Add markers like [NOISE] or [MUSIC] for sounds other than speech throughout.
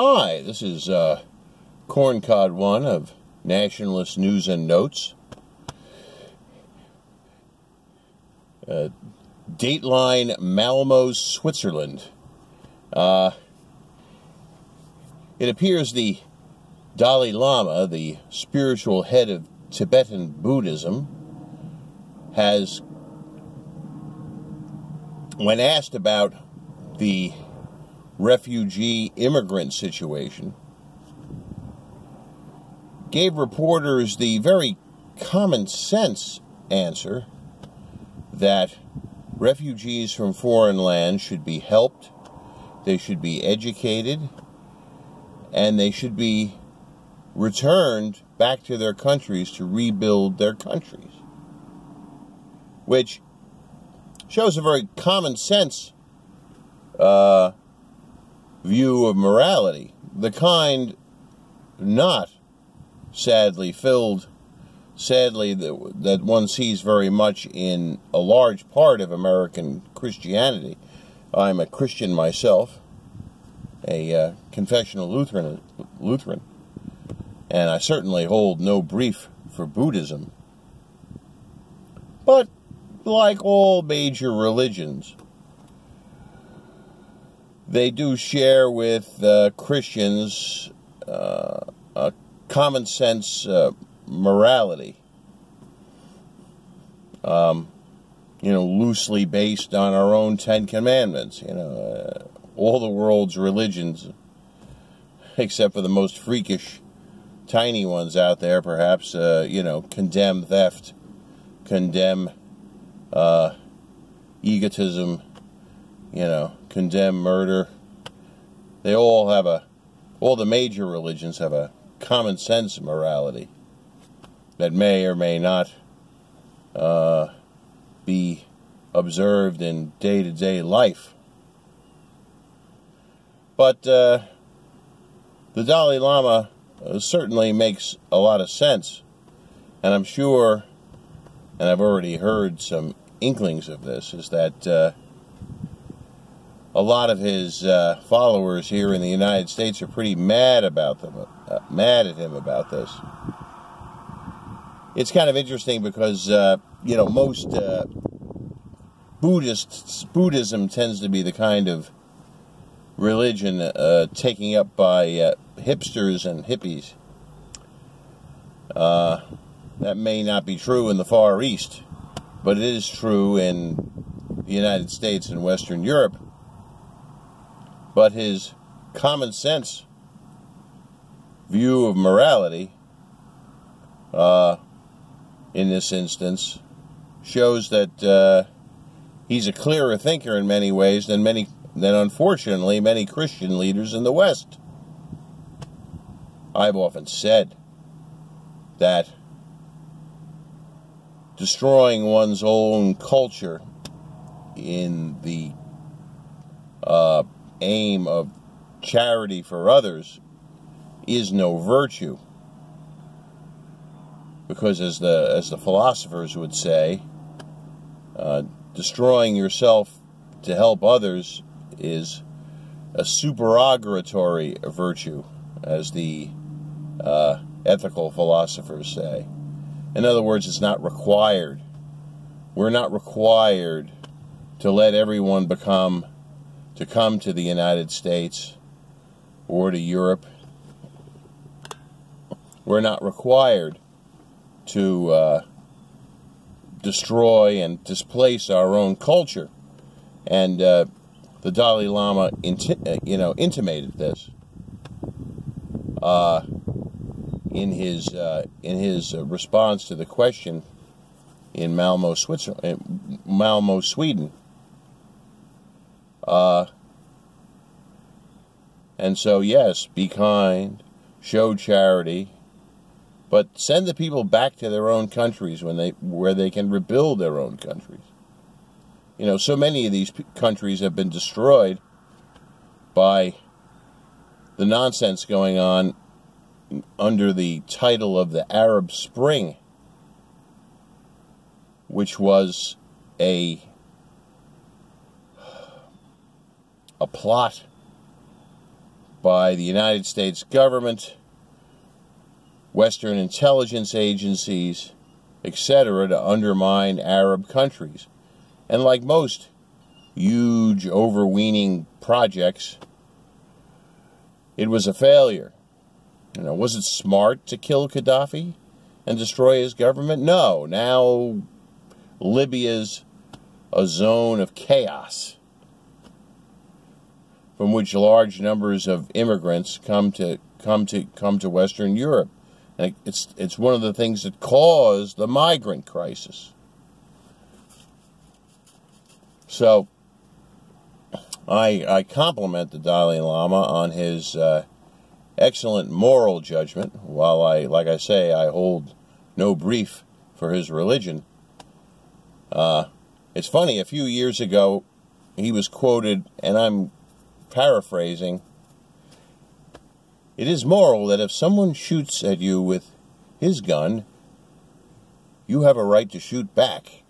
Hi, this is uh, Corncod One of Nationalist News and Notes. Uh, Dateline Malmo, Switzerland. Uh, it appears the Dalai Lama, the spiritual head of Tibetan Buddhism, has, when asked about the refugee immigrant situation, gave reporters the very common sense answer that refugees from foreign lands should be helped, they should be educated, and they should be returned back to their countries to rebuild their countries. Which shows a very common sense uh, view of morality, the kind not sadly filled, sadly, that, that one sees very much in a large part of American Christianity. I'm a Christian myself, a uh, confessional Lutheran, Lutheran, and I certainly hold no brief for Buddhism. But like all major religions, they do share with uh, Christians uh, a common sense uh, morality. Um, you know, loosely based on our own Ten Commandments. You know, uh, all the world's religions, except for the most freakish, tiny ones out there, perhaps, uh, you know, condemn theft, condemn uh, egotism, you know, condemn murder. They all have a, all the major religions have a common sense morality that may or may not uh, be observed in day to day life. But uh, the Dalai Lama uh, certainly makes a lot of sense. And I'm sure, and I've already heard some inklings of this, is that uh, a lot of his uh, followers here in the United States are pretty mad about them, uh, mad at him about this. It's kind of interesting because uh, you know most uh, Buddhists, Buddhism tends to be the kind of religion uh, taking up by uh, hipsters and hippies. that may not be true in the Far East, but it is true in the United States and Western Europe but his common sense view of morality, uh, in this instance, shows that uh, he's a clearer thinker in many ways than many than unfortunately many Christian leaders in the West. I've often said that destroying one's own culture in the uh, aim of charity for others is no virtue. Because as the as the philosophers would say, uh, destroying yourself to help others is a supererogatory virtue, as the uh, ethical philosophers say. In other words, it's not required. We're not required to let everyone become to come to the United States or to Europe. We're not required to uh, destroy and displace our own culture. And uh, the Dalai Lama, uh, you know, intimated this uh, in his uh, in his response to the question in Malmo, Switzerland, Malmo, Sweden. Uh, and so, yes, be kind, show charity, but send the people back to their own countries when they where they can rebuild their own countries. You know, so many of these countries have been destroyed by the nonsense going on under the title of the Arab Spring, which was a a plot by the United States government, Western intelligence agencies, etc., to undermine Arab countries. And like most huge overweening projects, it was a failure. You know, was it smart to kill Gaddafi and destroy his government? No. Now Libya's a zone of chaos from which large numbers of immigrants come to come to come to Western Europe. And it's it's one of the things that caused the migrant crisis. So I I compliment the Dalai Lama on his uh, excellent moral judgment. While I like I say I hold no brief for his religion. Uh, it's funny. A few years ago, he was quoted, and I'm paraphrasing, it is moral that if someone shoots at you with his gun, you have a right to shoot back.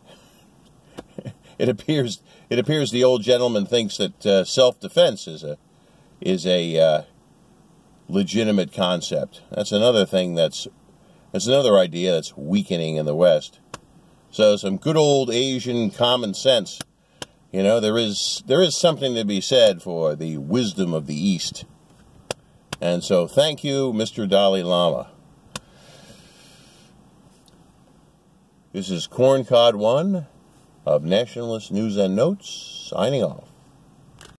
[LAUGHS] it appears it appears the old gentleman thinks that uh, self-defense is a is a uh, legitimate concept. That's another thing that's that's another idea that's weakening in the West. So some good old Asian common sense you know, there is there is something to be said for the wisdom of the East. And so thank you, Mr. Dalai Lama. This is Corncod One of Nationalist News and Notes, signing off.